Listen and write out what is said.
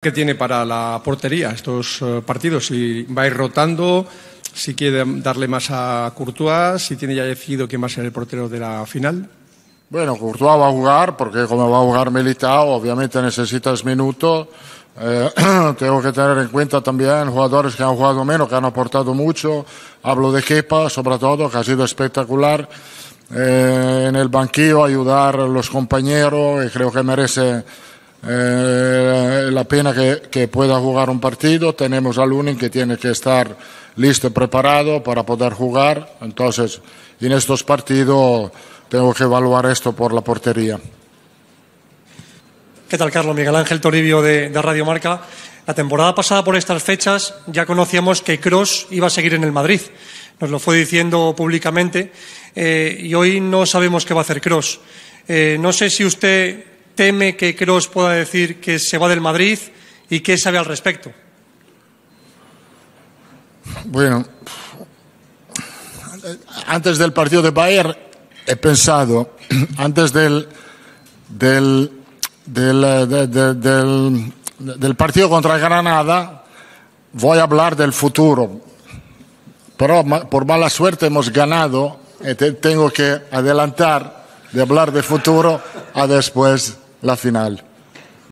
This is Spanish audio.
que tiene para la portería estos eh, partidos, si va a ir rotando, si quiere darle más a Courtois, si tiene ya decidido quién va a ser el portero de la final. Bueno, Courtois va a jugar porque como va a jugar Militao, obviamente necesitas minutos. Eh, tengo que tener en cuenta también jugadores que han jugado menos, que han aportado mucho. Hablo de Kepa, sobre todo, que ha sido espectacular eh, en el banquillo, ayudar a los compañeros y creo que merece eh, la pena que, pueda jugar un partido. Tenemos a Lunin que tiene que estar listo y preparado para poder jugar. Entonces, en estos partidos tengo que evaluar esto por la portería. ¿Qué tal, Carlos? Miguel Ángel Toribio de, de Radio Marca. La temporada pasada, por estas fechas, ya conocíamos que Cross iba a seguir en el Madrid. Nos lo fue diciendo públicamente eh, y hoy no sabemos qué va a hacer Cross. Eh, no sé si usted teme que Cross pueda decir que se va del Madrid y qué sabe al respecto. Bueno, antes del partido de Bayern he pensado, antes del, del, del, de, de, del, del partido contra Granada, voy a hablar del futuro. Pero por mala suerte hemos ganado te, tengo que adelantar de hablar de futuro a después la final.